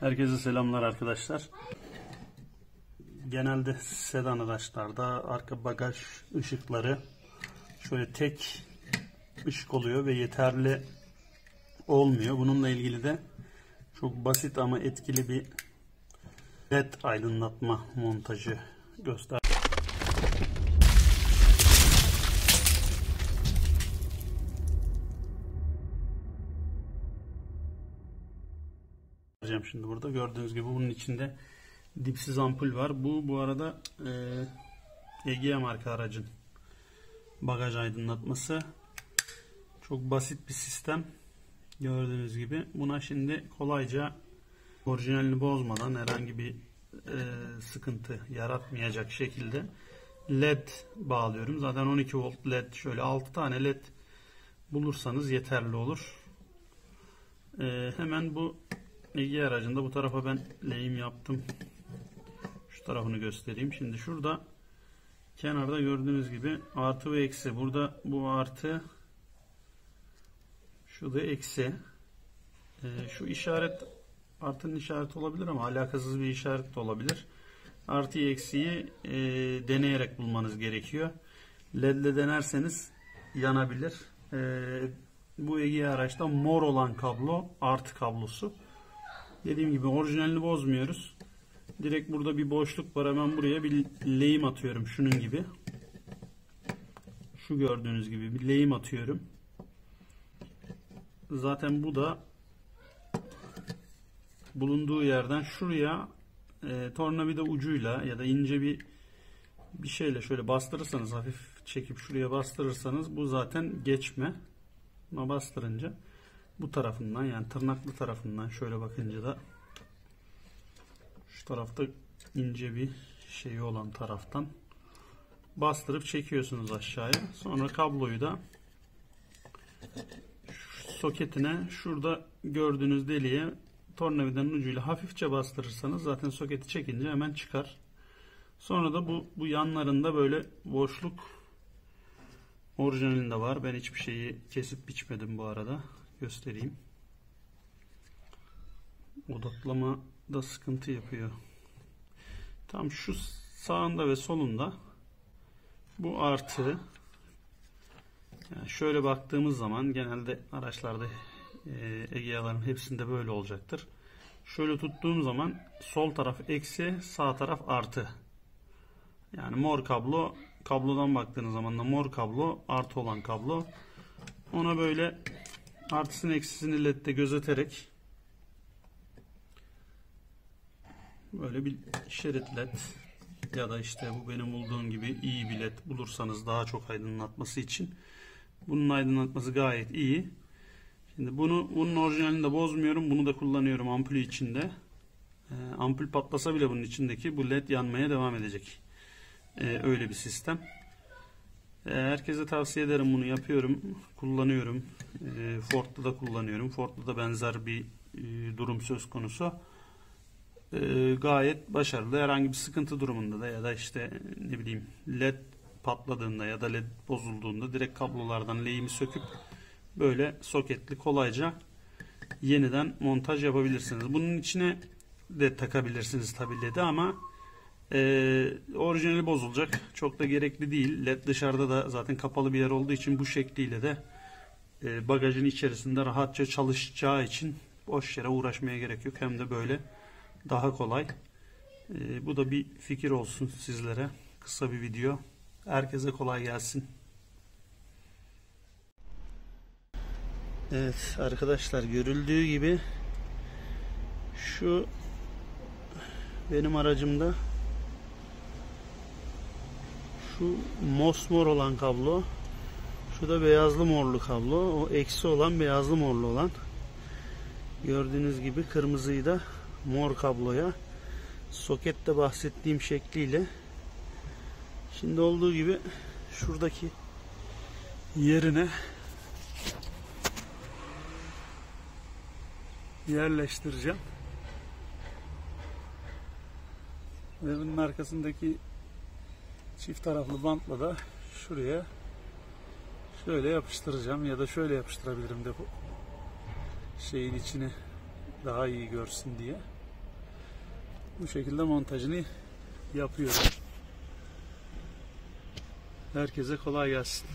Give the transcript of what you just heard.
Herkese selamlar arkadaşlar. Genelde sedan araçlarda arka bagaj ışıkları şöyle tek ışık oluyor ve yeterli olmuyor. Bununla ilgili de çok basit ama etkili bir led aydınlatma montajı göster. Yapacağım şimdi burada. Gördüğünüz gibi bunun içinde dipsiz ampul var. Bu bu arada e, Egea marka aracın bagaj aydınlatması. Çok basit bir sistem. Gördüğünüz gibi. Buna şimdi kolayca orijinalini bozmadan herhangi bir e, sıkıntı yaratmayacak şekilde led bağlıyorum. Zaten 12 volt led şöyle 6 tane led bulursanız yeterli olur. E, hemen bu Ege aracında bu tarafa ben lehim yaptım. Şu tarafını göstereyim. Şimdi şurada kenarda gördüğünüz gibi artı ve eksi. Burada bu artı şu da eksi. Ee, şu işaret artının işareti olabilir ama alakasız bir işaret de olabilir. Artıyı eksiyi e, deneyerek bulmanız gerekiyor. LED ile denerseniz yanabilir. E, bu Ege araçta mor olan kablo artı kablosu. Dediğim gibi orijinalini bozmuyoruz. Direkt burada bir boşluk var. Hemen buraya bir lehim atıyorum. Şunun gibi. Şu gördüğünüz gibi bir lehim atıyorum. Zaten bu da bulunduğu yerden şuraya e, tornavida ucuyla ya da ince bir bir şeyle şöyle bastırırsanız hafif çekip şuraya bastırırsanız bu zaten geçme. Buna bastırınca bu tarafından yani tırnaklı tarafından şöyle bakınca da şu tarafta ince bir şeyi olan taraftan bastırıp çekiyorsunuz aşağıya. Sonra kabloyu da soketine şurada gördüğünüz deliğe tornavidanın ucuyla hafifçe bastırırsanız zaten soketi çekince hemen çıkar. Sonra da bu, bu yanlarında böyle boşluk orijinalinde var. Ben hiçbir şeyi kesip biçmedim bu arada. Göstereyim. Odaklama da sıkıntı yapıyor. Tam şu sağında ve solunda bu artı yani şöyle baktığımız zaman genelde araçlarda e, Egea'ların hepsinde böyle olacaktır. Şöyle tuttuğum zaman sol taraf eksi sağ taraf artı. Yani mor kablo kablodan baktığınız zaman da mor kablo artı olan kablo. Ona böyle artısını eksisini ledde gözeterek böyle bir şerit led ya da işte bu benim bulduğum gibi iyi bir led bulursanız daha çok aydınlatması için bunun aydınlatması gayet iyi. Şimdi bunu bunun orijinalini de bozmuyorum. Bunu da kullanıyorum ampulü içinde. E, ampul patlasa bile bunun içindeki bu led yanmaya devam edecek. E, öyle bir sistem. E, herkese tavsiye ederim bunu yapıyorum. Kullanıyorum. E, Ford'da da kullanıyorum. Ford'da da benzer bir e, durum söz konusu. E, gayet başarılı. Herhangi bir sıkıntı durumunda da ya da işte ne bileyim led patladığında ya da led bozulduğunda direkt kablolardan lehimi söküp böyle soketli kolayca yeniden montaj yapabilirsiniz. Bunun içine de takabilirsiniz tabi led'i ama e, orijinali bozulacak. Çok da gerekli değil. Led dışarıda da zaten kapalı bir yer olduğu için bu şekliyle de e, bagajın içerisinde rahatça çalışacağı için boş yere uğraşmaya gerek yok. Hem de böyle daha kolay. E, bu da bir fikir olsun sizlere. Kısa bir video. Herkese kolay gelsin. Evet arkadaşlar görüldüğü gibi şu benim aracımda şu mosmor olan kablo şu da beyazlı morlu kablo. O eksi olan beyazlı morlu olan. Gördüğünüz gibi kırmızıyı da mor kabloya sokette bahsettiğim şekliyle. Şimdi olduğu gibi şuradaki yerine yerleştireceğim. Ve bunun arkasındaki çift taraflı bantla da şuraya şöyle yapıştıracağım ya da şöyle yapıştırabilirim de bu şeyin içini daha iyi görsün diye. Bu şekilde montajını yapıyorum. Herkese kolay gelsin.